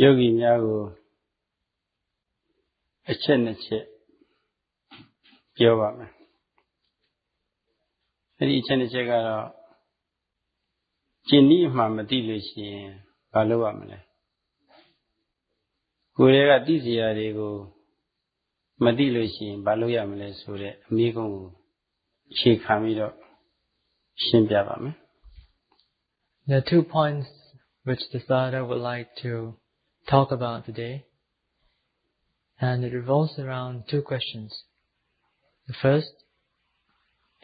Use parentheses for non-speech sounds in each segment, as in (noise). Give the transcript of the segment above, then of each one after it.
ယောဂီများကိုအချက်နှစ်ချက်ပြောပါမယ်အဲ့ဒီအချက်နှစ်ချက်ကတော့ကျင့်နည်းမှမသိလို့ရှိရင်ဘာလုပ်ရမလဲကိုယ်ရဲ့ကသိစရာတွေကိုမသိလို့ရှိရင်ဘာလုပ်ရမလဲဆိုတဲ့အမိကုံကိုအခြေခံပြီးတော့ရှင်းပြပါမယ် There are two points which the Sada would like to talk about today. And it revolves around two questions. The first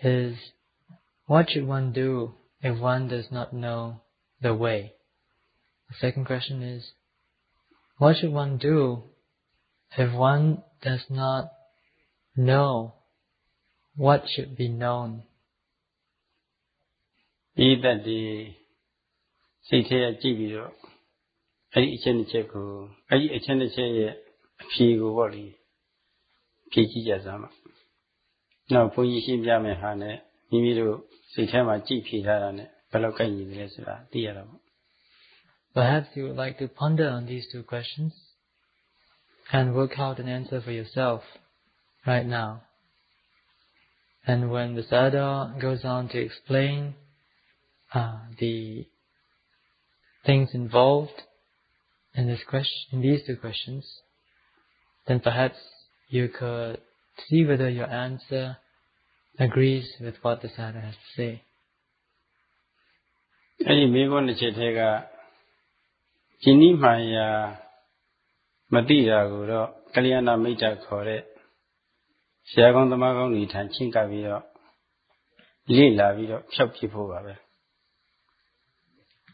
is, what should one do if one does not know the way? The second question is, what should one do if one does not know what should be known? ဒီသက်ဒီစိတ်ထဲကြည့်ပြီးတော့ Perhaps you would like to ponder on these two questions and work out an answer for yourself right now. And when the Sayadaw goes on to explain uh, the things involved, in this question, in these two questions, then perhaps you could see whether your answer agrees with what the Sayadaw has to say.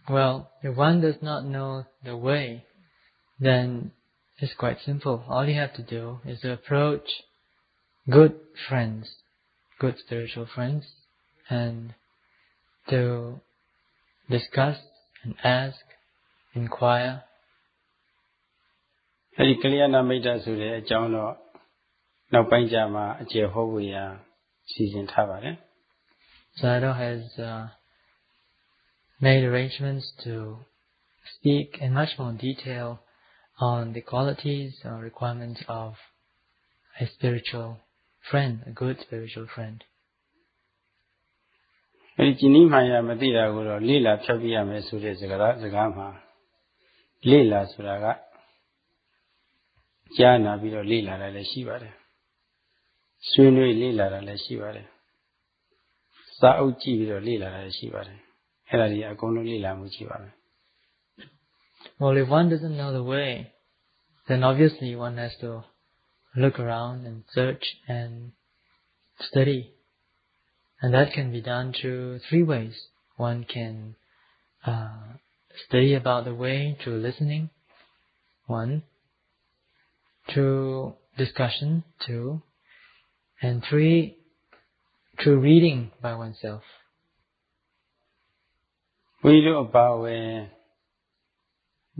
Well, if one does not know the way then it's quite simple. All you have to do is to approach good friends, good spiritual friends, and to discuss and ask, inquire. အဲ့ဒီကလျာဏမိတ်တဆိုတဲ့အကြောင်းတော့နောက်ပိုင်းကျမှအကျေဟောဖို့ရာစီစဉ်ထားပါတယ် Sayadaw has uh, made arrangements to speak in much more detail on the qualities or requirements of a spiritual friend, a good spiritual friend. အဲ့ဒီကျင်းဤမှန်ရာမသိတာကိုတော့လေ့လာဖြောက်ပြရမယ်ဆိုတဲ့စကားစကားမှာလေ့လာဆိုတာကကြားနာပြီးတော့လေ့လာတာလည်းရှိပါတယ်ဆွေးနွေးလေ့လာတာလည်းရှိပါတယ်စာအုပ်ကြည့်ပြီးတော့လေ့လာတာလည်းရှိပါတယ်အဲ့ဒါကြီးအကုန်လုံးလေ့လာမှုရှိပါမယ် Well, if one doesn't know the way, then obviously one has to look around and search and study. And that can be done through three ways. One can uh, study about the way through listening, one, through discussion, two, and three, through reading by oneself. ဘုန်းကြီးတို့အပါအဝင်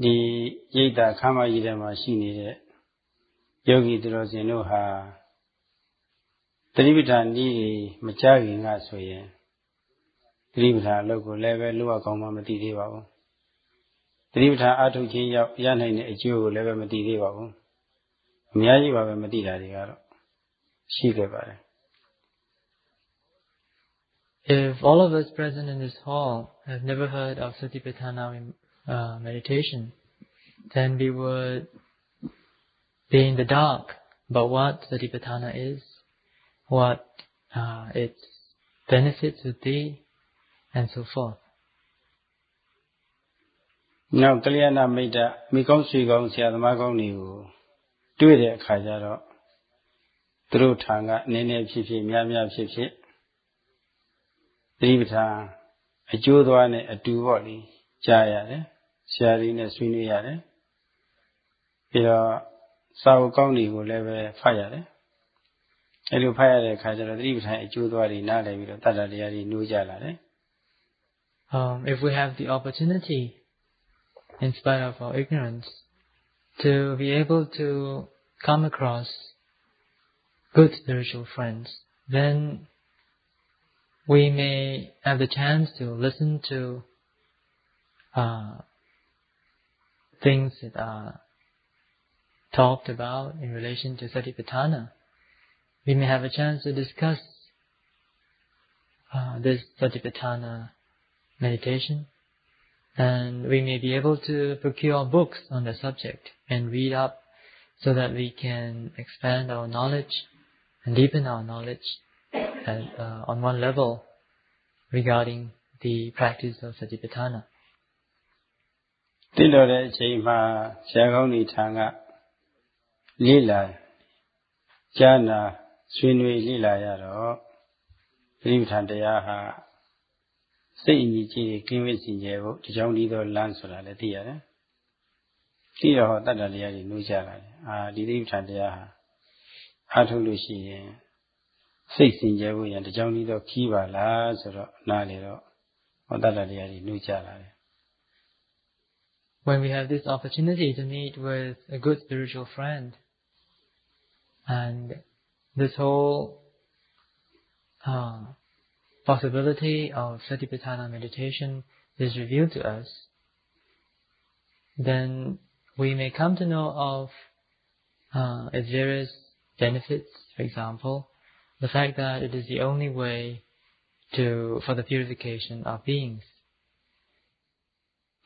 ဒီရိတ်တာခမ်းမကြီးထဲမှာရှိနေတဲ့ယောဂီသူတော်စင်တို့ဟာသတိပဋ္ဌာန်ဤမကြခင်ကဆိုရင်သတိပဋ္ဌာန်အလုပ်ကိုလည်းပဲလို့ရကောင်းမှမသိသေးပါဘူးသတိပဋ္ဌာန်အထုတ်ခြင်းရောက်ရနိုင်တဲ့အကျိုးကိုလည်းပဲမသိသေးပါဘူးအများကြီးပါပဲမသိတာတွေကတော့ရှိခဲ့ပါတယ် If all of us present in this hall have never heard of Satipatthana Uh, meditation, then we would be in the dark about what Satipatthana is, what uh, its benefits would be, and so forth. Now, Kalyana Mitta, Mikong Suikong Siyatamagong Niyu, တွေ့တဲ့အခါကျတော့သူတို့ထံကနည်းနည်းဖြစ်ဖြစ်များများဖြစ်ဖြစ်သတိပဋ္ဌာန်အကျိုးသွားနဲ့အတူပေါ့လေကြားရတယ် ဆရာကြီးနဲ့ဆွေးနွေးရတယ်ပြီးတော့စာအုပ်ကောင်းတွေကိုလည်းပဲဖတ်ရတယ်အဲလိုဖတ်ရတဲ့အခါကျတော့သတိပဋ္ဌာန်အကျိုးသွားတွေနားလည်ပြီးတော့တတ္တတရားတွေနှိုးကြလာတယ် Um, if we have the opportunity, in spite of our ignorance, to be able to come across good spiritual friends, then we may have the chance to listen to uh, things that are talked about in relation to Satipatthana, we may have a chance to discuss uh, this Satipatthana meditation and we may be able to procure books on the subject and read up so that we can expand our knowledge and deepen our knowledge at, uh, on one level regarding the practice of Satipatthana. တင့်တော်တဲ့အချိန်မှာဆရာကောင်းတွေထံကလေ့လာကြားနာဆွေးနွေးလေ့လာရတော့ပရိပဌာန်တရားဟာစိတ်အညီကြီးကင်းဝေးစင်ကြယ်ဖို့ဒီကြောင့်ဒီတော့လမ်းဆိုတာလည်းသိရတယ်။သိတော့တတ္တတရားတွေနှိုးကြလာတယ်။အာဒီပရိပဌာန်တရားဟာအားထုတ်လို့ရှိရင်စိတ်စင်ကြယ်ဖို့ရန်ဒီကြောင့်ဒီတော့ခီးပါလားဆိုတော့နားလေတော့ဟောတတ္တတရားတွေနှိုးကြလာတယ် when we have this opportunity to meet with a good spiritual friend, and this whole uh, possibility of Satipatthana meditation is revealed to us, then we may come to know of uh, its various benefits. For example, the fact that it is the only way to for the purification of beings.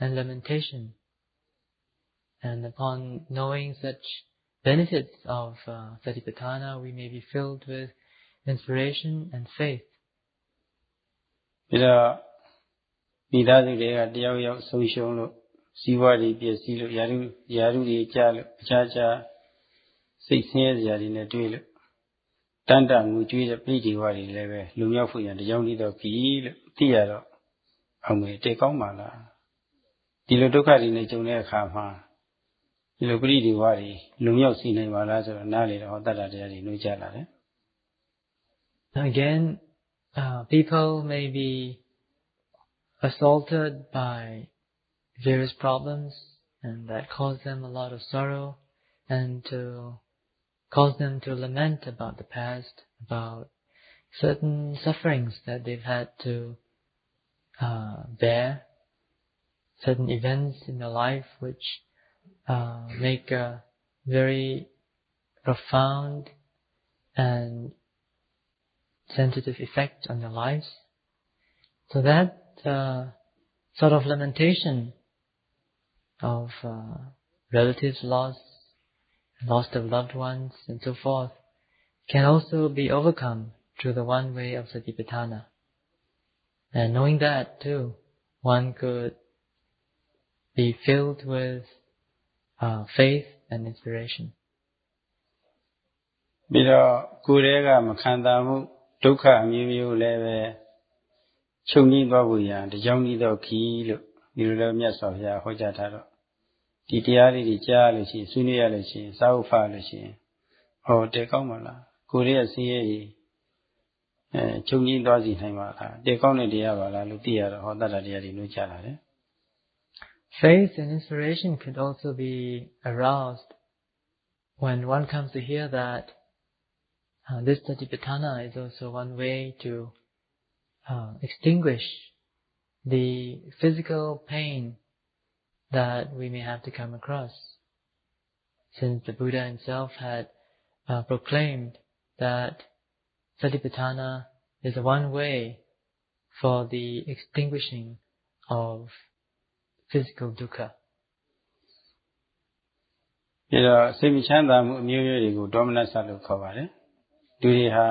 and lamentation. And upon knowing such benefits of uh, Satipatthana, we may be filled with inspiration and faith. ပြီးတော့မိသားစုတွေကတယောက်ယောက်ဆုံးရှုံးလို့စီးပွားတွေပြည့်စည်လို့ယာရုယာရုတွေကြားလို့အခြားခြားစိတ်ဆင်းရဲစရာတွေနဲ့တွေ့လို့တန်တငူကြွေးတဲ့ပြိတိဝါတွေလည်းပဲလုံရောက်ဖို့ရန်တကြောင်လေးတော့ပြီလို့သိရတော့အောင်မေတေကောင်းပါလား ဒီလိုဒုက္ခတွေနဲ့ကြုံတဲ့အခါမှာဒီလိုပရိဒီဝါတွေလုံရောက်စီနိုင်ပါလားဆိုတော့နားလေတော့တတ္တတရားတွေနှိုးကြလာတယ် Again uh, people may be assaulted by various problems and that cause them a lot of sorrow and to cause them to lament about the past, about certain sufferings that they've had to uh, bear certain events in your life which uh, make a very profound and sensitive effect on your lives. So that uh, sort of lamentation of uh, relatives lost, loss of loved ones, and so forth, can also be overcome through the one way of satipatthana. And knowing that too, one could be filled with uh, faith and inspiration ပြီးတော့ကိုယ်တည်းကမခံစားမှုဒုက္ခအမျိုးမျိုးလည်းပဲချုပ်ငြိမ်းသွားဖို့ရန်တကြောင်ကြီးတော့ခီးလို့ဒီလိုလည်းမြတ်စွာဘုရားဟောကြားထားတော့ဒီတရားလေးတွေကြားလို့ရှိရင်ဆွေးနွေးရလို့ရှိရင်စာဥဖတ်လို့ရှိရင်ဟောတဲကောင်းပါလားကိုယ်ရဲ့ဆင်းရဲကြီးအဲချုပ်ငြိမ်းသွားစီနိုင်ပါလားတဲကောင်းတဲ့တရားပါလားလို့သိရတော့ဟောတတ်တာတရားတွေလို့ကြားလာတယ် Faith and inspiration could also be aroused when one comes to hear that uh, this satipatthana is also one way to uh, extinguish the physical pain that we may have to come across. Since the Buddha himself had uh, proclaimed that satipatthana is one way for the extinguishing of physical dukkha ပြီးတော့စိတ်မချမ်းသာမှုအမျိုးမျိုးတွေကိုဒေါမနဆလို့ခေါ်ပါတယ်လူတွေဟာ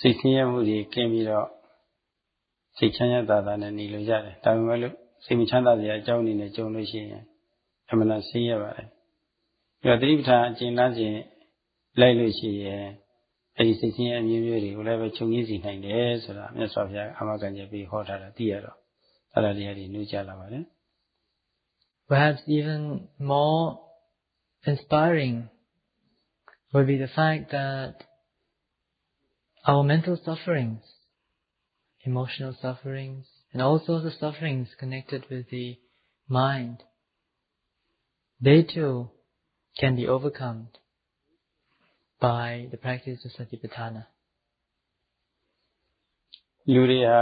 စိတ်ဆင်းရဲမှုတွေကင်းပြီးတော့စိတ်ချမ်းသာတာနဲ့နေလို့ရတယ်ဒါပေမဲ့လို့စိတ်မချမ်းသာစရာအကြောင်းအနေနဲ့ကြုံလို့ရှိရင်အမှန်ဆင်းရဲပါတယ်ပြီးတော့သတိပဋ္ဌာန်အကျဉ်းလားခြင်းလိုက်လို့ရှိရင်အဲဒီစိတ်ဆင်းရဲအမျိုးမျိုးတွေကိုလည်းပဲခြုံငင်းစီနိုင်တယ်ဆိုတာမြတ်စွာဘုရားအမကန်ကျပြီးဟောထားတာသိရတော့ အဲ့ဒါတရားတွေနှုတ်ကြလာပါတယ် perhaps even more inspiring would be the fact that our mental sufferings, emotional sufferings, and all sorts of sufferings connected with the mind, they too can be overcome by the practice of satipatthana. လူတွေဟာ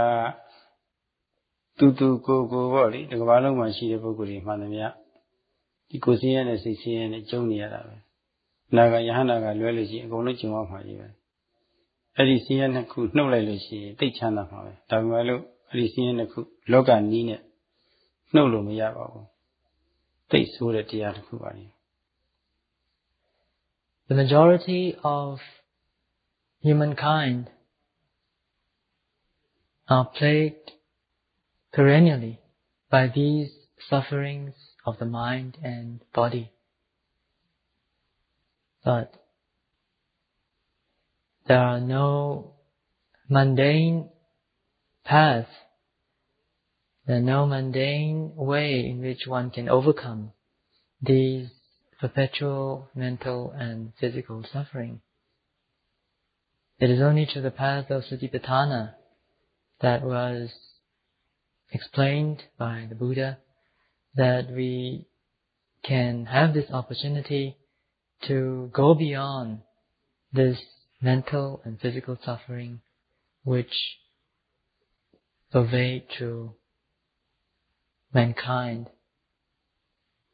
တူတူကိုကိုပေါ့လေဒီကမ္ဘာလုံးမှာရှိတဲ့ပုဂ္ဂိုလ်တွေမှန်သမျှဒီကိုယ်စင်းရဲနဲ့စိတ်စင်းရဲနဲ့ကျုံနေရတာပဲနာဂယဟနာကလွဲလို့ရှိရင်အကုန်လုံးကျုံအောင်မှာကြီးပဲအဲ့ဒီစင်းရဲနှစ်ခုနှုတ်လိုက်လို့ရှိရင်တိတ်ချမ်းသာမှာပဲဒါပေမဲ့လို့အဲ့ဒီစင်းရဲနှစ်ခုလောကနီးနဲ့နှုတ်လို့မရပါဘူးတိတ်ဆိုးတဲ့တရားတစ်ခုပါလေ The majority of humankind are plagued perennially by these sufferings of the mind and body. But there are no mundane path, there no mundane way in which one can overcome these perpetual mental and physical suffering. It is only through the path of Satipatthana that was explained by the Buddha that we can have this opportunity to go beyond this mental and physical suffering which pervade through mankind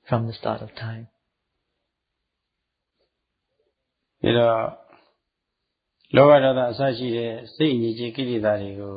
from the start of time. ဒါတော့လောဘဒေါသအစရှိတဲ့စိတ်အငြိကြီးကိလေသာတွေကို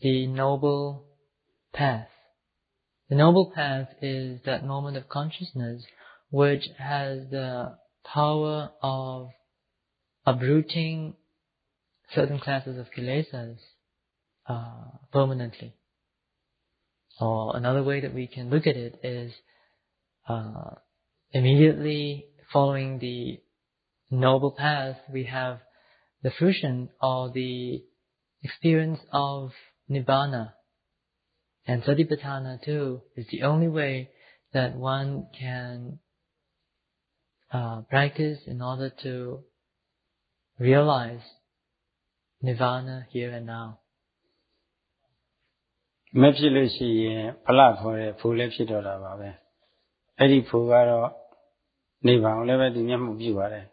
the noble path. The noble path is that moment of consciousness which has the power of uprooting certain classes of kilesas uh, permanently. Or another way that we can look at it is uh, immediately following the noble path, we have the fruition or the experience of nibbana, and Satipatthana too is the only way that one can uh, practice in order to realize nirvana here and now. မဖြစ်လို့ရှိရင်ဖလခေါ်တဲ့ဖူလည်းဖြစ်တော့တာပါပဲအဲ့ဒီဖူကတော့နိဗ္ဗာန်ကိုလည်းပဲဒီမျက်မှောက်ပြုပါတယ်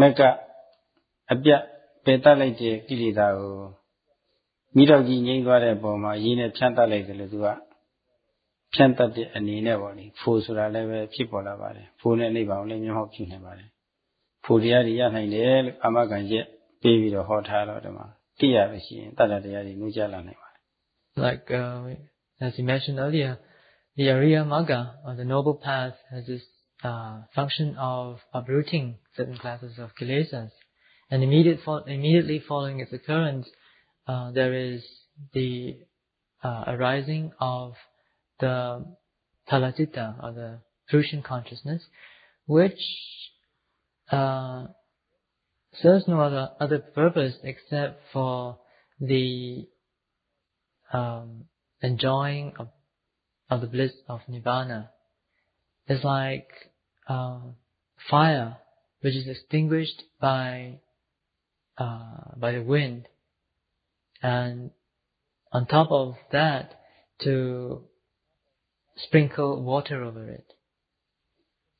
မက်ကအပြတ်ပယ်တတ်လိုက်တဲ့ကိလေသာကို မိတော့ကြီးငိမ့်သွားတဲ့ပုံမှာရင်းနဲ့ဖြန့်တတ်လိုက်တယ်လို့သူကဖြန့်တတ်တဲ့အနေနဲ့ပေါ့လေဖိုးဆိုတာလည်းပဲဖြစ်ပေါ်လာပါတယ်ဖိုးနဲ့နိဗ္ဗာန်ကိုလည်းမျက်မှောက်ပြုနိုင်ပါတယ်ဖိုးတရားတွေရနိုင်တယ်လို့အာမခံချက်ပေးပြီးတော့ဟောထားတော့ဒီမှာသိရလို့ရှိရင်တတ္တတရားတွေနှုတ်ကြလာနိုင်ပါတယ် like uh, as you mentioned earlier the Ariya Magga or the noble path has this uh, function of uprooting certain classes of kilesas and immediate fo- immediately following its occurrence uh, there is the uh, arising of the phala citta or the fruition consciousness, which uh, serves no other other purpose except for the um, enjoying of, of the bliss of nibbana. It's like uh, fire, which is extinguished by uh, by the wind, and on top of that to sprinkle water over it.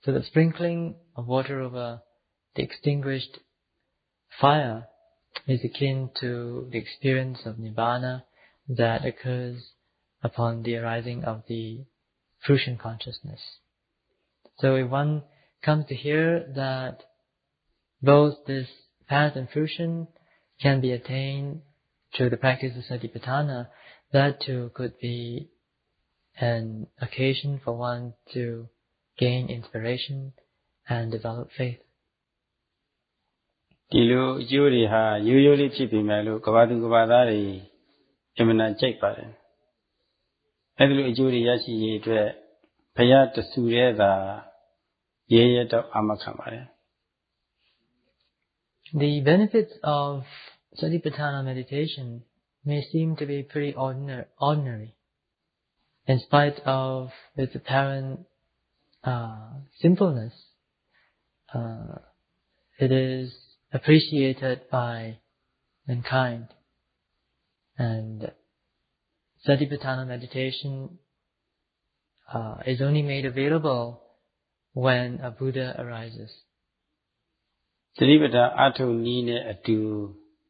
So the sprinkling of water over the extinguished fire is akin to the experience of nibbana that occurs upon the arising of the fruition consciousness. So if one comes to hear that both this path and fruition can be attained through the practice of satipatthana, that too could be an occasion for one to gain inspiration and develop faith. ဒီလိုအကျိုးတွေဟာရိုးရိုးလေးဖြစ်ပေမဲ့လို့ကဘာသူကဘာသားတွေအမှန်တန်ကြိုက်ပါတယ်အဲဒီလိုအကျိုးတွေရရှိရေးအတွက်ဘုရားတဆူတဲ့သာရဲရဲတော့အာမခံပါတယ် The benefits of Satipatthana meditation may seem to be pretty ordinary, in spite of its apparent uh, simpleness. Uh, it is appreciated by mankind. And Satipatthana meditation uh, is only made available when a Buddha arises. သတိပဋ္ဌာန်အထုနည်းနဲ့အတူ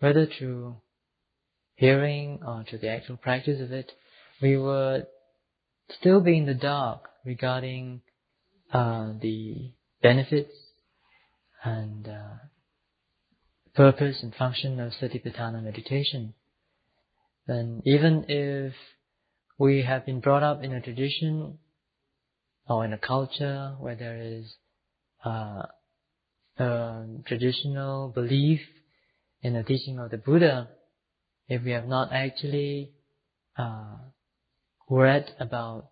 whether through hearing or through the actual practice of it, we would still be in the dark regarding uh, the benefits and uh, purpose and function of Satipatthana meditation. Then even if we have been brought up in a tradition or in a culture where there is uh, a traditional belief in the teaching of the Buddha, if we have not actually uh, read about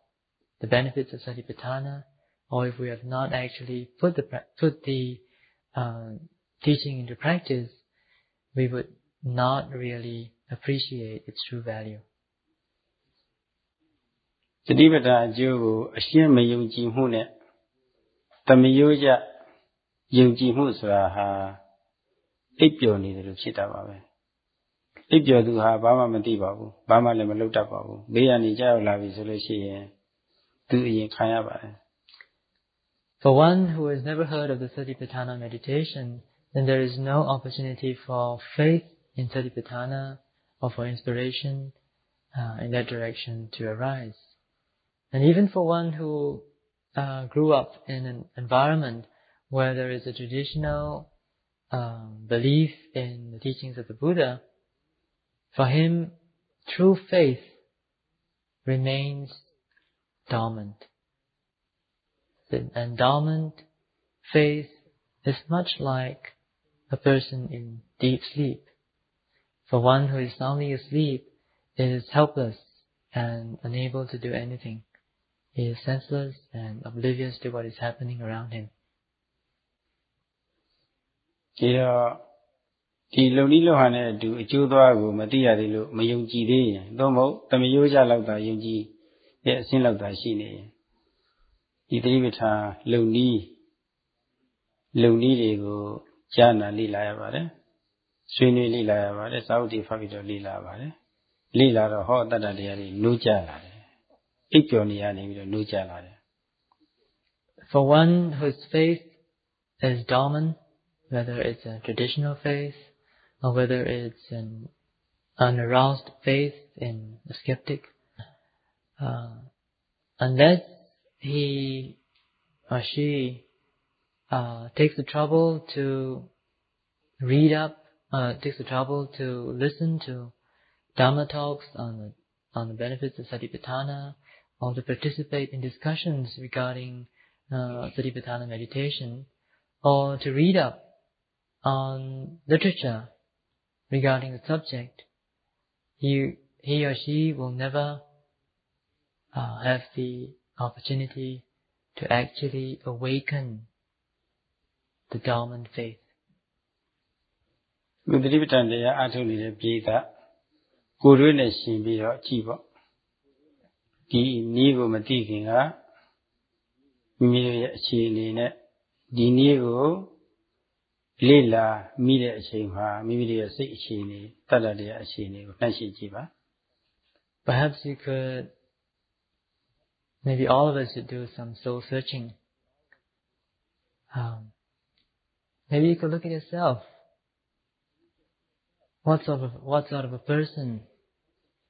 the benefits of Satipatthana, or if we have not actually put the put the uh, teaching into practice, we would not really appreciate its true value. သတိပဋ္ဌာန်အကျိုးကိုအရှင်းမယုံကြည်မှုနဲ့တမယိုးကြယုံကြည်မှုဆိုတာဟာ အိပ်ပျော်နေတယ်လို့ဖြစ်တာပါပဲအိပ်ပျော်သူဟာဘာမှမသိပါဘူးဘာမှလည်းမလုပ်တတ်ပါဘူးဘေးကနေကြောက်လာပြီဆိုလို့ရှိရင်သူအရင်ခံရပါတယ် For one who has never heard of the Satipatthana meditation then there is no opportunity for faith in Satipatthana or for inspiration uh, in that direction to arise. And even for one who uh, grew up in an environment where there is a traditional um, belief in the teachings of the Buddha, for him, true faith remains dormant. The endowment faith is much like a person in deep sleep. For one who is soundly asleep is helpless and unable to do anything. He is senseless and oblivious to what is happening around him. ဒီတော့ဒီလုံနီးလုံဟန်နဲ့အတူအကျိုးသွားကိုမသိရသေးလို့မယုံကြည်သေးရင်သို့မဟုတ်တမယိုးကြလောက်သာယုံကြည်ရဲ့အစင်းလောက်သာရှိနေရင်ဒီတိပဋ္ဌာန်လုံနီးလုံနီးတွေကိုကြားနာလေ့လာရပါတယ်ဆွေးနွေးလေ့လာရပါတယ်စာအုပ်တွေဖတ်ပြီးတော့လေ့လာပါတယ်လေ့လာတော့ဟောတတ္တတရားတွေနိုးကြလာတယ်အိပ်ပျော်နေရနေပြီးတော့နိုးကြလာတယ် For one whose faith is dormant whether it's a traditional faith or whether it's an unaroused faith in a skeptic. Uh, unless he or she uh, takes the trouble to read up, uh, takes the trouble to listen to Dharma talks on the, on the benefits of Satipatthana, or to participate in discussions regarding uh, Satipatthana meditation, or to read up on literature regarding the subject, he, he or she will never uh, have the opportunity to actually awaken the dormant faith ကုသတိပဋ္ဌာန်တရားအထုတ်နေတဲ့ပြည်သားကိုယ်တွင်းနဲ့ရှင်ပြီးတော့ကြည့်ပေါ့ဒီနည်းကိုမသိခင်ကမိမိရဲ့အခြေအနေနဲ့ဒီနည်းကို လေ့လာမိတဲ့အချိန်မှာမိမိရဲ့စိတ်အခြေအနေတတ္တတရားအခြေအနေကိုနှိုင်းယှဉ်ကြည့်ပါ Perhaps you could maybe all of us should do some soul searching um, maybe you could look at yourself. What sort of what sort of a person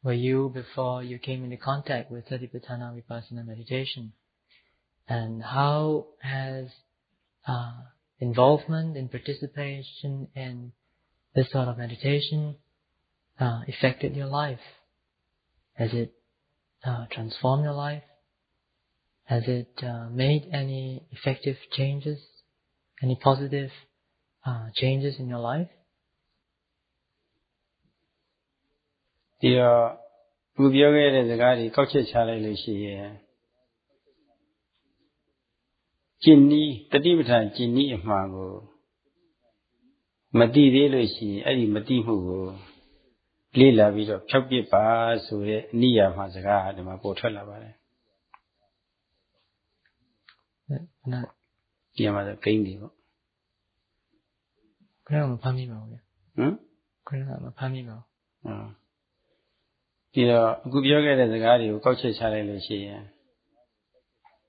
were you before you came into contact with Satipatthana Vipassana meditation? And how has uh, involvement and participation in this sort of meditation uh, affected your life? Has it uh, transformed your life? Has it uh, made any effective changes? Any positive uh, changes in your life? ဒီတော့ခုပြောခဲ့တဲ့စကားတွေကောက်ချက်ချလိုက်လို့ရှိရင် ကျင့်ဤတတိပဋ္ဌာန်ကျင့်ဤအမှန်ကိုမတိသေးလို့ရှိရင်အဲ့ဒီမတိမှုကိုလေ့လာပြီးတော့ဖြောက်ပစ်ပါဆိုတဲ့အနိယာမှာစကားဟာဒီမှာပေါ်ထွက်လာပါတယ်နာဒီမှာဆိုဂိမ်းတွေပေါ့ခဏမဖမ်းမိပါဘူးဟမ်ခဏမဖမ်းမိပါဘူးဟုတ်ဒီတော့အခုပြောခဲ့တဲ့စကားတွေကိုကောက်ချက်ချလိုက်လို့ရှိရင်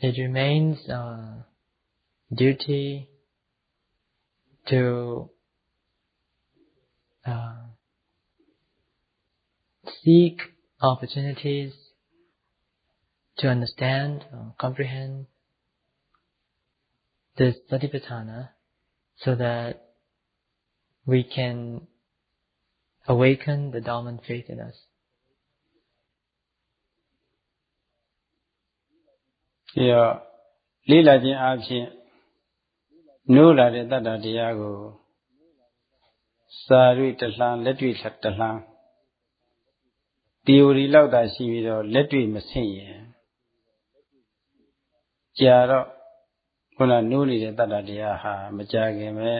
it remains our duty to uh, seek opportunities to understand or comprehend this satipatthana so that we can awaken the dormant faith in us. ဒီတော့လေးလာခြင်းအပြင်နိုးလာတဲ့တတ္တတရားကိုစာရိတလှမ်းလက်တွေ့တလှမ်း theory လောက်သာရှိပြီးတော့လက်တွေ့မဆင့်ရင်ကြာတော့ခုနနိုးနေတဲ့တတ္တတရားဟာမကြခင်ပဲ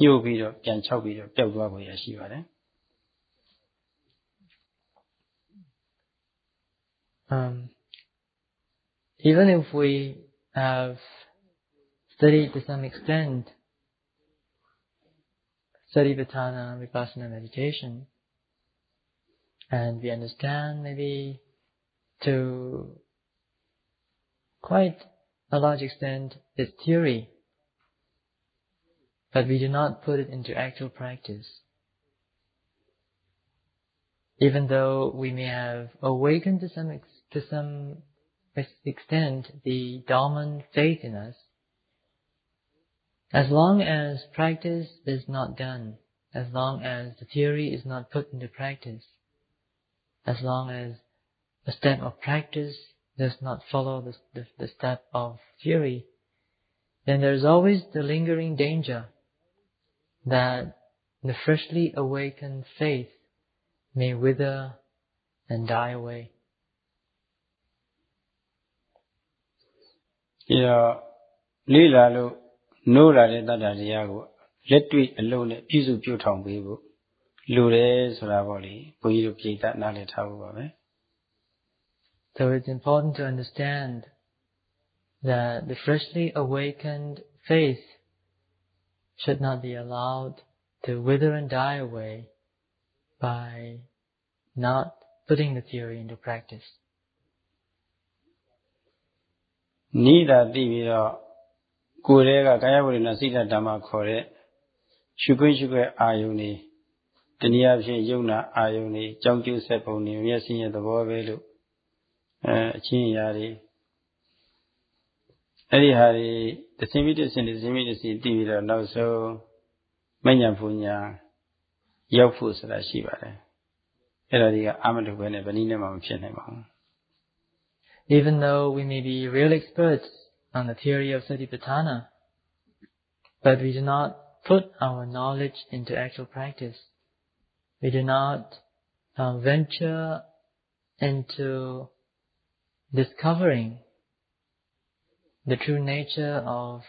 ညှို့ပြီးတော့ပြန်ချောက်ပြီးတော့ပျောက်သွားဖို့ရရှိပါတယ် um even if we have studied to some extent Satipatthana Vipassana meditation and we understand maybe to quite a large extent its theory, but we do not put it into actual practice. Even though we may have awakened to some to some extent the dormant faith in us, as long as practice is not done, as long as the theory is not put into practice, as long as the step of practice does not follow the, the, the step of theory, then there is always the lingering danger that the freshly awakened faith may wither and die away. ဒီတော့လေးလာလို့နိုးလာတဲ့တတ္တတရားကိုလက်တွေ့အလုံးနဲ့ပြည့်စုံပြုထောင်ပေးဖို့လိုတယ်ဆိုတာပေါ့လေဘုန်းကြီးတို့ပြည်သက်နားလည်ထားဖို့ပါပဲ So it's important to understand that the freshly awakened faith should not be allowed to wither and die away by not putting the theory into practice. နိဒာသိပြီးတော့ကိုယ်တည်းကကာယဝိရဏစိတ္တဓမ္မခေါ်တဲ့ရှုခွင့်ရှုခွင့်အာယုန်နေတနည်းအားဖြင့်ယုံနာအာယုန်တွေကြောင်းကျိုးဆက်ပုံတွေမျက်စိရဲ့သဘောပဲလို့အဲအချင်းအရာတွေအဲ့ဒီဟာတွေတစင်ပြီးတစင်တစင်ပြီးတစင်တည်ပြီးတော့နောက်ဆုံးမညံပူညာရောက်ဖို့ဆိုတာရှိပါတယ်အဲ့ဒါတွေကအာမတုပဲနဲ့ဘယ်နည်းနဲ့မှမဖြစ်နိုင်ပါဘူး Even though we may be real experts on the theory of Satipatthana, but we do not put our knowledge into actual practice. We do not uh, venture into discovering the true nature of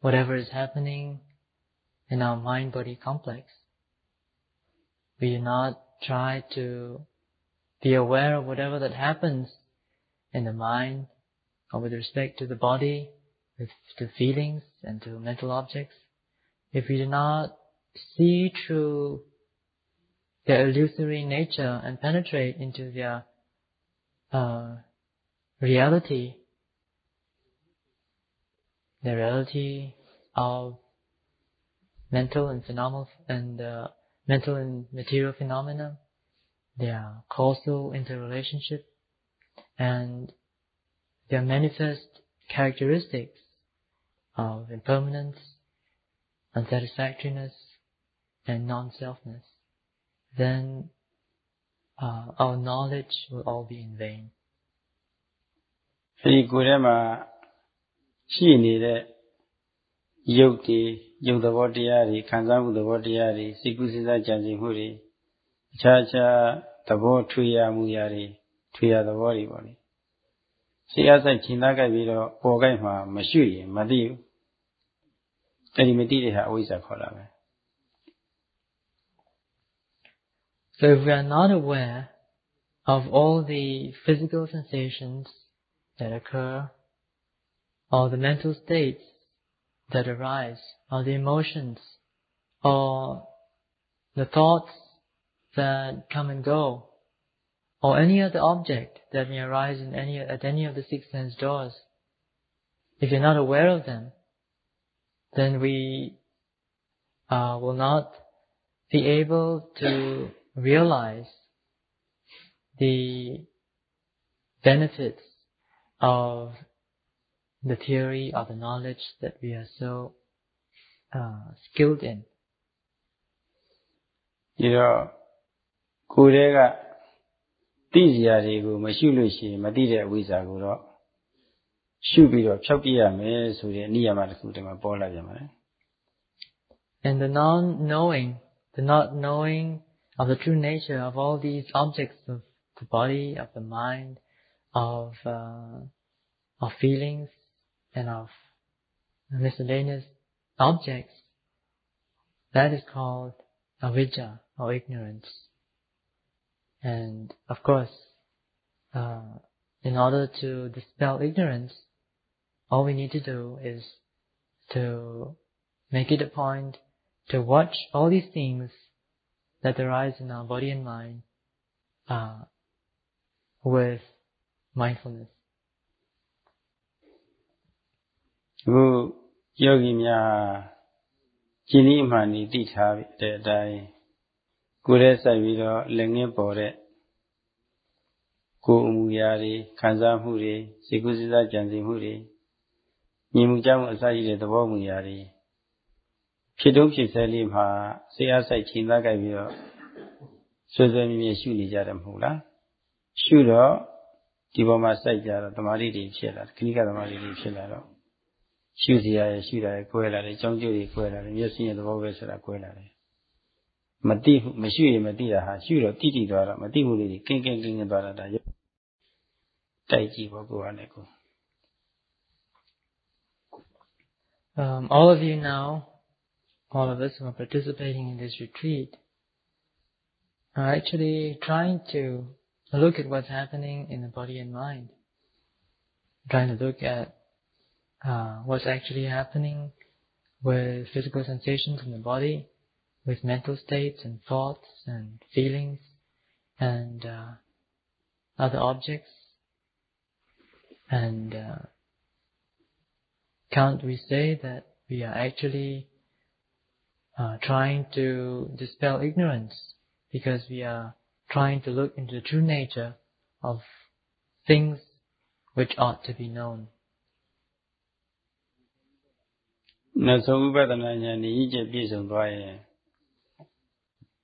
whatever is happening in our mind-body complex. We do not try to be aware of whatever that happens in the mind or with respect to the body, with to feelings and to mental objects. If we do not see through their illusory nature and penetrate into their uh, reality, the reality of mental and phenomenal and uh, mental and material phenomena, their causal interrelationship, and their manifest characteristics of impermanence, unsatisfactoriness, and non-selfness, then uh, our knowledge will all be in vain. အဲဒီကိုယ်ထဲမှာရှိနေတဲ့ရုပ်တွေရုပ်သဘောတရားတွေခံစားမှုသဘောတရားတွေစိတ်ကူးစဉ်းစားကြံစည်မှုတွေအခြားခြားသဘောထွေရမှုရာတွေ ထွေရသဘောတွေပေါ့လေစိတ်အားဆိုင်ချိန်သားကြိုက်ပြီးတော့ပေါ်ကြိုက်မှာမရှိရင်မသိဘူးအဲ့ဒီမသိတဲ့ဟာအဝိဇ္ဇာခေါ်တာပဲ So if we are not aware of all the physical sensations that occur or the mental states that arise or the emotions or the thoughts that come and go or any other object that may arise in any, at any of the six sense doors, if you're not aware of them, then we uh, will not be able to realize the benefits of the theory or the knowledge that we are so uh, skilled in. ဒီတော့ကိုယ်တည်းက သိစရာတွေကိုမရှိလို့ရှိရင်မသိတဲ့အဝိဇ္ဇာကိုတော့ရှုပြီးတော့ဖြောက်ပြရမယ်ဆိုတဲ့အနိယာမတစ်ခုတည်းမှာပေါ်လာကြပါလေ And the non-knowing, the not knowing of the true nature of all these objects of the body, of the mind, of uh, of feelings, and of miscellaneous objects, that is called avidya or ignorance. And of course, uh, in order to dispel ignorance, all we need to do is to make it a point to watch all these things that arise in our body and mind uh, with mindfulness. အခုယောဂီများကျင့်ဤအမှန်ဤသိထားတဲ့အတိုင်း ကိုယ်ရဲ့စိုက်ပြီးတော့လက်ငင်းပေါ်တဲ့ကိုယ်အမူအရာတွေခံစားမှုတွေစိတ်ကူးစဉ်းစားကြံစည်မှုတွေညီမှုကြောင့်အစရှိတဲ့သဘောမူအရာတွေဖြစ်တုံးဖြစ်ဆဲလေးမှာစိတ်အားစိုက်ချိန်သားကြိုက်ပြီးတော့ဆွေဆွေမြဲမြဲရှုနေကြတယ်မဟုတ်လားရှုတော့ဒီပေါ်မှာစိုက်ကြတော့တမာတိတွေဖြစ်လာတယ်ခဏိကတမာတိတွေဖြစ်လာတော့ရှုစရာရရှုတာရကွဲလာတယ်ကြောင်းကျိုးတွေကွဲလာတယ်မျက်စိရဲ့သဘောပဲဆိုတာကွဲလာတယ် မတိဘူးမရှိရင်မတိတာဟာရှုတော့တိတိသွားတော့မတိမှုလေးတွေကင်းကင်းကင်းကင်းသွားတာဒါတိုက်ကြည့်ဖို့ကိုယ်ကလည်းကို Um, all of you now, all of us who are participating in this retreat, are actually trying to look at what's happening in the body and mind. Trying to look at uh, what's actually happening with physical sensations in the body, with mental states and thoughts and feelings and uh, other objects. And uh, can't we say that we are actually uh, trying to dispel ignorance because we are trying to look into the true nature of things which ought to be known. နောက်ဆုံးဥပဒနာဉာဏ်ဤကျပြည့်စုံသွားရင်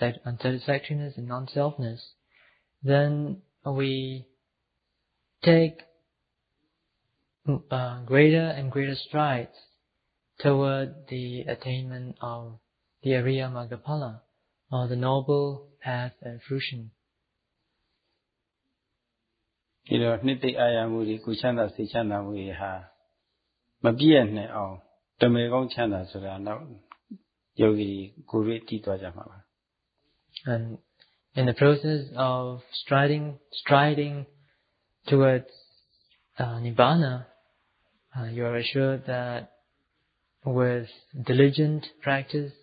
unsatisfactoriness and non-selfness, then we take uh, greater and greater strides toward the attainment of the Arya Maggaphala, or the Noble Path and Fruition. ဒီတော့နှစ်သိအာရမှုတွေကိုချမ်းသာစေချမ်းသာမှုတွေဟာမပြည့်နိုင်အောင်တမေကောင်းချမ်းသာဆိုတာနောက်ယောဂီကိုယ်တွေ့တည်သွားကြမှာပါ and in the process of striding striding towards uh, nibbana uh, you are assured that with diligent practice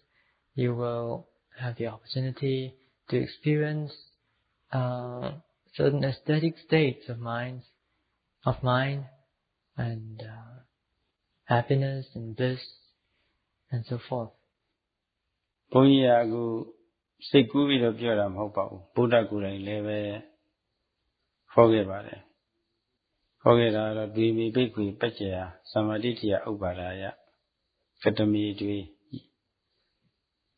you will have the opportunity to experience uh, certain aesthetic states of mind of mind and uh, happiness and bliss and so forth ဘုန်းကြီးကအခု စိတ်ကူးပြီးတော့ပြောတာမဟုတ်ပါဘူးဗုဒ္ဓကိုယ်တိုင်လည်းပဲဟောခဲ့ပါတယ်ဟောခဲ့တာတော့ဒွေမီဘိက္ခွေပัจเจယသမာဓိတိယဥပ္ပါဒာယကတမီတွေ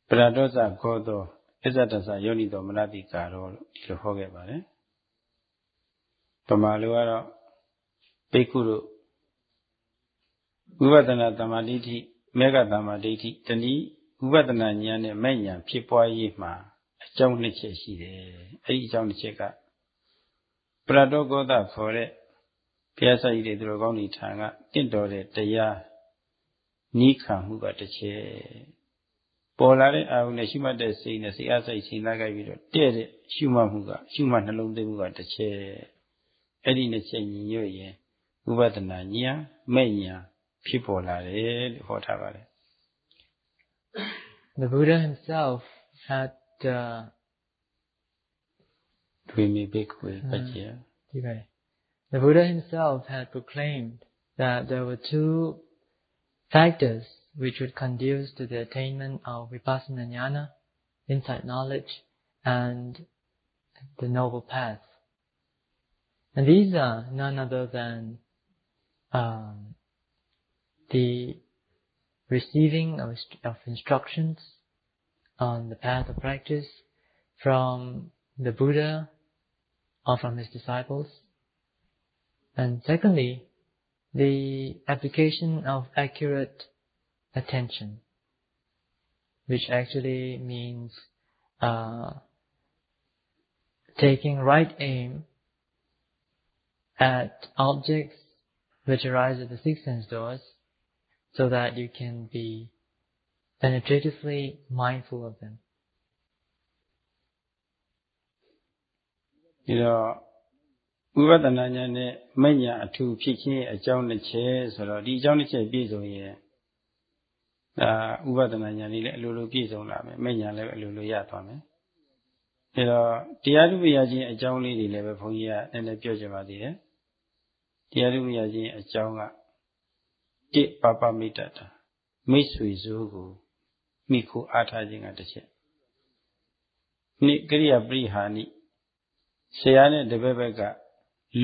ပရဒောဇခောသောအစ္ဆတသယောနိတော်မနတိကာရောလို့ဒီလိုဟောခဲ့ပါတယ်ပမာလိုကတော့ဘိက္ခုတို့ဝိပဿနာသမာဓိဋ္ဌိမေဃသမာဓိဋ္ဌိတနည်း ဝိပဿနာဉာဏ်နဲ့မဲ့ဉာဏ်ဖြစ်ပွားရေးမှာအကြောင်းနှစ်ချက်ရှိတယ်အဲ့ဒီအကြောင်းတစ်ချက်ကပရတောကောသခေါ်တဲ့ဘုရားစာကြီးတွေသူတော်ကောင်းတွေထံကတင့်တော်တဲ့တရားနိခံမှုကတစ်ချက်ပေါ်လာတဲ့အာရုံနဲ့ရှုမှတ်တဲ့စိတ်နဲ့စိတ်အားစိတ်ချိန်လိုက်ပြီးတော့တဲ့တဲ့ရှုမှတ်မှုကရှုမှတ်နှလုံးသွင်းမှုကတစ်ချက်အဲ့ဒီနှစ်ချက်ညီညွတ်ရင်ဝိပဿနာဉာဏ်မဲ့ဉာဏ်ဖြစ်ပေါ်လာတယ်လို့ဟောထားပါတယ် The Buddha himself had uh, The Buddha himself had proclaimed that there were two factors which would conduce to the attainment of vipassana jnana, insight knowledge, and the noble path. And these are none other than um, the receiving of, of instructions on the path of practice from the Buddha or from his disciples. And secondly, the application of accurate attention, which actually means uh, taking right aim at objects which arise at the six sense doors so that you can be penetratively mindful of them. ဒီတော့ဝိပဿနာဉာဏ်နဲ့မဉဏ်အထူးဖြစ်ခြင်းအကြောင်းတစ်ချက်ဆိုတော့ဒီအကြောင်းတစ်ချက်ပြည့်စုံရင်ဒါဥပဒနာဉာဏ်လေးလည်းအလိုလိုပြည့်စုံလာမယ်မဉဏ်လည်းအလိုလိုရသွားမယ်ဒါတော့တရားဓုပယခြင်းအကြောင်းလေးတွေလည်းပဲဘုန်းကြီးကနည်းနည်းပြောချင်ပါသေးတယ်တရားဓုပယခြင်းအကြောင်းက တိပပမိတ္တတာမိတ်ဆွေစိုးကိုမိခိုအားထားခြင်းကတစ်ချက်နိကရိယာပရိဟာနိဆရာနဲ့တပည့်ဘက်က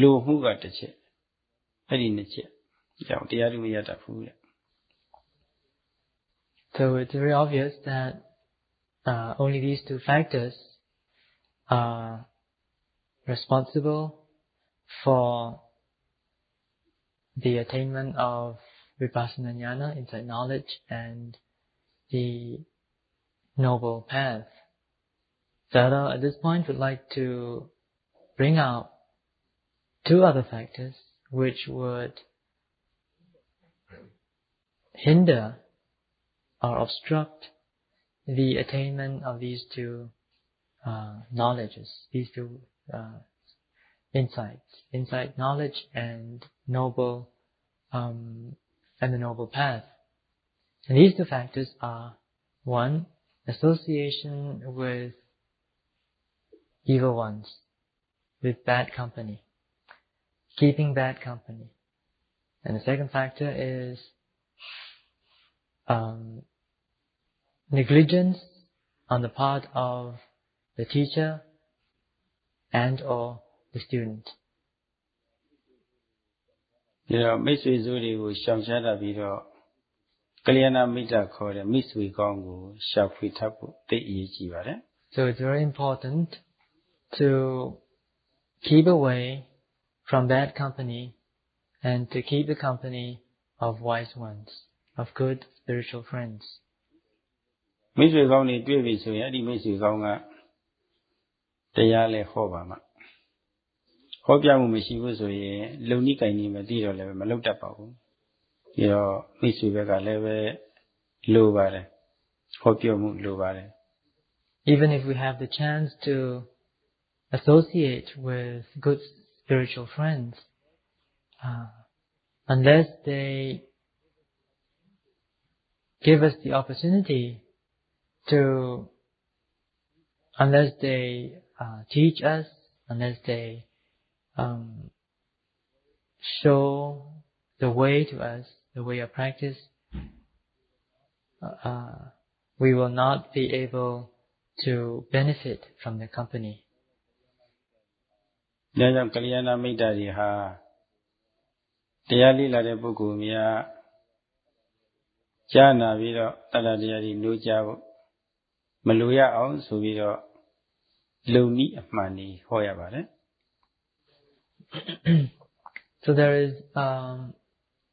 လိုမှုကတစ်ချက်အဲ့ဒီနှစ်ချက်ကြောင့်တရားဓုမရတတ်ဘူးတဲ့ So it's very obvious that uh, only these two factors are responsible for the attainment of vipassana jnana, insight knowledge, and the noble path. Sayadaw at this point would like to bring out two other factors which would hinder or obstruct the attainment of these two uh, knowledges, these two uh, insights, insight knowledge and noble um, and the noble path. And these two factors are one, association with evil ones, with bad company, keeping bad company. And the second factor is um, negligence on the part of the teacher and or the student. ဒီတော့မိတ်ဆွေစုတွေကိုရှောင်ရှားတတ်ပြီးတော့ ကလျာဏမိတ်တာခေါ်တဲ့မိတ်ဆွေကောင်းကိုရှာဖွေထပ်ဖို့သိအရေးကြီးပါတယ် So it's very important to keep away from bad company and to keep the company of wise ones, of good spiritual friends. မိတ်ဆွေကောင်းတွေတွေ့ပြီဆိုရင်အဲ့ဒီမိတ်ဆွေကောင်းကတရားလဲဟောပါမှာ ဟောပြမှုမရှိဘူးဆိုရင်လုံနိကိုင်နေမသိတော့လည်းမလုပ်တတ်ပါဘူးပြီးတော့မိတ်ဆွေဘက်ကလည်းပဲလိုပါတယ်ဟောပြောမှုလိုပါတယ် Even if we have the chance to associate with good spiritual friends, uh, unless they give us the opportunity to, unless they uh, teach us, unless they um, show the way to us, the way of practice, uh, we will not be able to benefit from the company. ဒါကြောင့်ကလျာဏမိတ်တာတွေဟာတရားလေးလာတဲ့ပုဂ္ဂိုလ်များကြားနာပြီးတော့တတ္တတရားတွေနှိုးကြဖို့မလိုရအောင်ဆိုပြီးတော့လုံနည်းအမှန်ကြီးဟောရပါတယ် (clears throat) so there is um,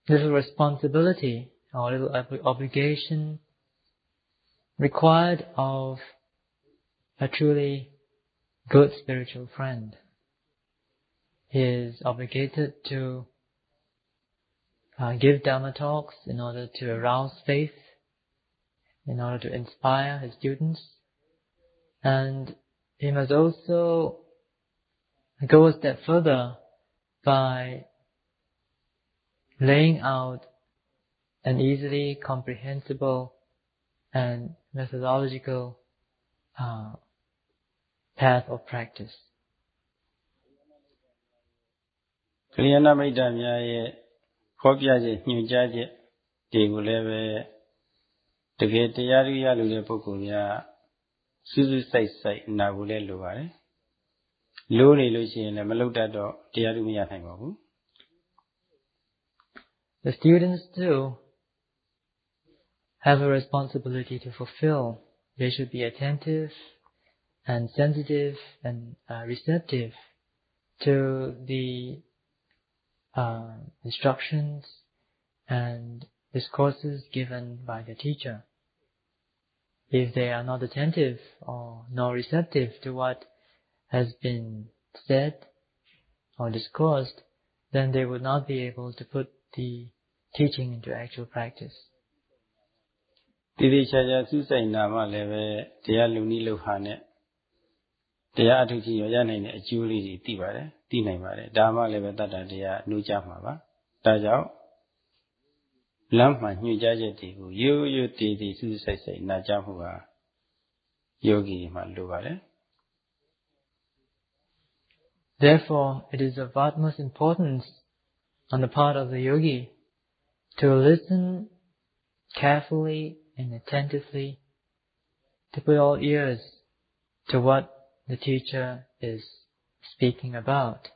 little responsibility or little obligation required of a truly good spiritual friend. He is obligated to uh, give Dharma talks in order to arouse faith, in order to inspire his students, and he must also go a step further by laying out an easily comprehensible and methodological uh, path of practice. ကလျာဏမိတ်တာများရဲ့ခေါ်ပြချက်ညွှန်ကြားချက်တွေကိုလည်းပဲတကယ်တရားရိရလူတဲ့ပုဂ္ဂိုလ်များစူးစူးစိုက်စိုက်နာဖို့လည်းလိုပါတယ် လိုနေလို့ရှိရင်လည်းမလုပ်တတ်တော့တရားရိမရနိုင်ပါဘူး The students too have a responsibility to fulfill. They should be attentive and sensitive and uh, receptive to the uh, instructions and discourses given by the teacher. If they are not attentive or not receptive to what has been said or discoursed, then they would not be able to put the teaching into actual practice. တည်တည်ချာချာစူးစိုက်နာမှလည်းပဲတရားလူနည်းလောက်ဟာနဲ့တရားအထုကြီးရရနိုင်တဲ့အကျိုးလေးတွေသိပါတယ်သိနိုင်ပါတယ်ဒါမှလည်းပဲတတ္တတရားနှိုးကြမှာပါဒါကြောင့်လမ်းမှညွှန်ကြားချက်တွေကိုရိုးရိုးတည်တည်စူးစိုက်စိုက်နာကြမှုဟာယောဂီမှလိုပါတယ် Therefore, it is of utmost importance on the part of the yogi to listen carefully and attentively, to put all ears to what the teacher is speaking about.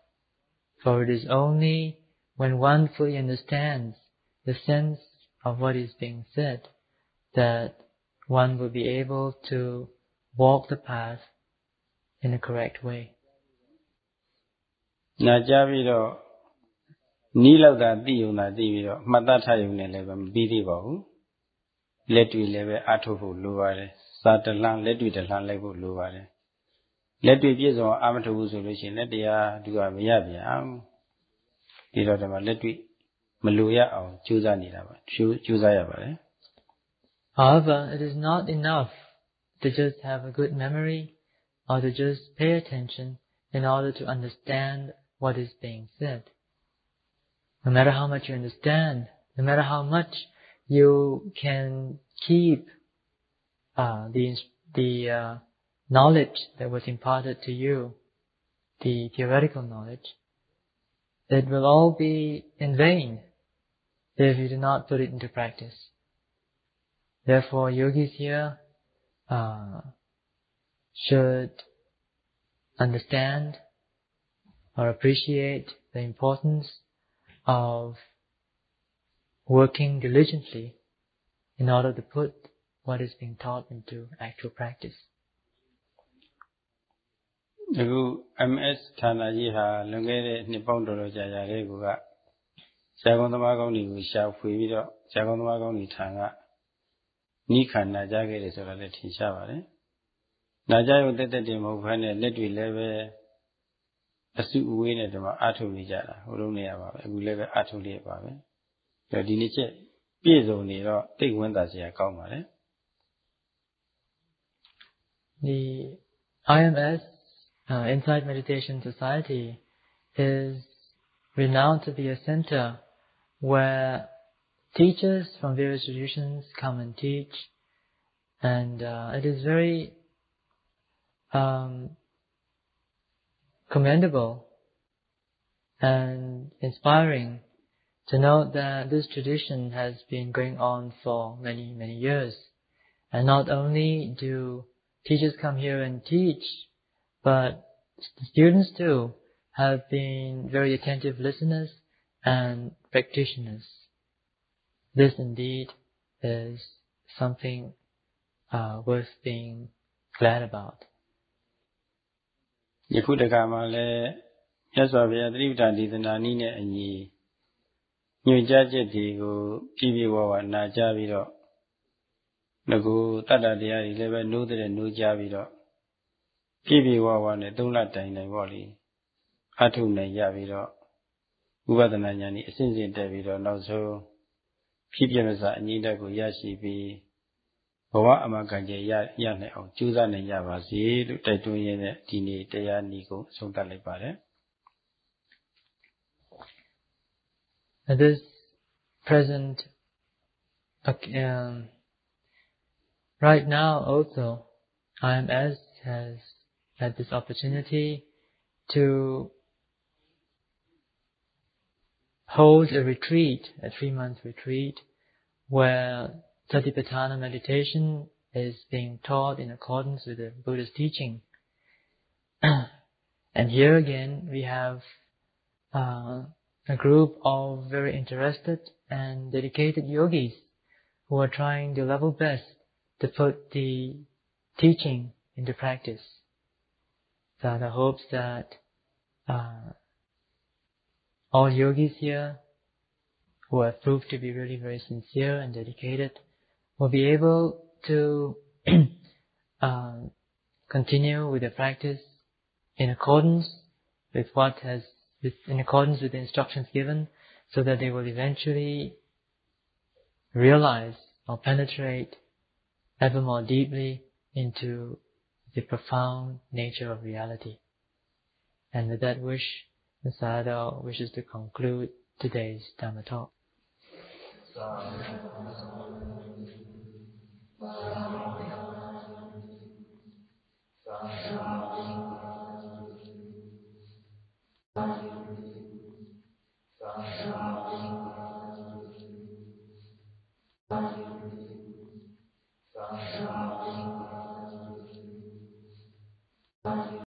For it is only when one fully understands the sense of what is being said that one will be able to walk the path in a correct way. နာကြပြီးတော့နီးလောက်တာသိုံတာသိပြီးတော့မှတ်သားထားရုံနဲ့လည်းမပြီးသေးပါဘူးလက်တွေလည်းပဲအထုတ်ဖို့လိုပါတယ်စာတလန်းလက်တွေတလန်းလိုက်ဖို့လိုပါတယ်လက်တွေပြည့်စုံအာမထုတ်ဘူးဆိုလို့ရှိရင်လက်တရားသူကမရပြန်ဒီတော့ဒီမှာလက်တွေမလိုရအောင်ကြိုးစားနေတာပါကြိုးစားရပါတယ် However, it is not enough to just have a good memory or to just pay attention in order to understand what is being said. No matter how much you understand, no matter how much you can keep uh, the the uh, knowledge that was imparted to you, the theoretical knowledge, it will all be in vain if you do not put it into practice. Therefore, yogis here uh, should understand or appreciate the importance of working diligently in order to put what is being taught into actual practice. အခု MS ဌာနကြီးဟာလွန်ခဲ့တဲ့နှစ်ပေါင်းတော်တော်ကြာကြာလေးကဆရာကောင်းသမားကောင်းတွေကိုရှာဖွေပြီးတော့ဆရာကောင်းသမားကောင်းတွေထံကနိခန္ဓာကြခဲ့တယ်ဆိုတာလည်းထင်ရှားပါတယ်။နာကြရုံတက်တက်တင်မဟုတ်ဘဲနဲ့လက်တွေလည်းပဲ the IMS uh, Insight Meditation Society is renowned to be a center where teachers from various traditions come and teach. And uh, it is very um, commendable and inspiring to note that this tradition has been going on for many, many years. And not only do teachers come here and teach, but the students too have been very attentive listeners and practitioners. This indeed is something uh, worth being glad about. ယခုတခါမှလည်းမြတ်စွာဘုရားသတိပဋ္ဌာန်ဒေသနာနည်းနဲ့အညီညွှန်ကြားချက်တွေကိုပြည့်ပြည့်ဝဝနာကြားပြီးတော့ငကူတတ္တတရားတွေလည်းပဲနိုးတဲ့နိုးကြားပြီးတော့ပြည့်ပြည့်ဝဝနဲ့သုံးလတိုင်တိုင်ပေါ့လေအထုနိုင်ရပြီးတော့ဥပဒနာဉာဏ်ဤအစဉ်စဉ်တက်ပြီးတော့နောက်ဆုံးဖြစ်ပြမစအငြိမ့်တက်ကိုရရှိပြီး ဘဝအမကံကျေရရနိုင်အောင်ကြိုးစားနိုင်ကြပါစေလို့တိုက်တွန်းရင်းနဲ့ဒီနေ့တရားဤကိုဆုံးသတ်လိုက်ပါတယ် At this present, um, right now also, IMS has had this opportunity to hold a retreat, a three-month retreat, where Satipatthana meditation is being taught in accordance with the Buddha's teaching. (clears throat) and here again, we have uh, a group of very interested and dedicated yogis who are trying their level best to put the teaching into practice. The hopes that uh, all yogis here who have proved to be really very sincere and dedicated will be able to (clears throat) uh, continue with the practice in accordance with what has in accordance with the instructions given so that they will eventually realize or penetrate ever more deeply into the profound nature of reality. And with that wish, the Sayadaw wishes to conclude today's Dhamma talk.